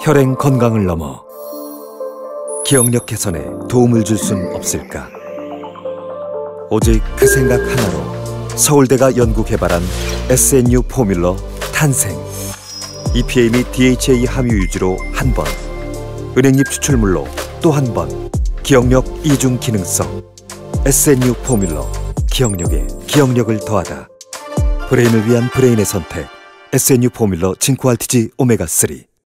혈행 건강을 넘어 기억력 개선에 도움을 줄 순 없을까? 오직 그 생각 하나로 서울대가 연구 개발한 SNU Formula 탄생. EPA 및 DHA 함유 유지로 한 번, 은행잎 추출물로 또 한 번, 기억력 이중 기능성. SNU Formula 기억력에 기억력을 더하다. 브레인을 위한 브레인의 선택. SNU 포뮬러 진코 RTG 오메가 3.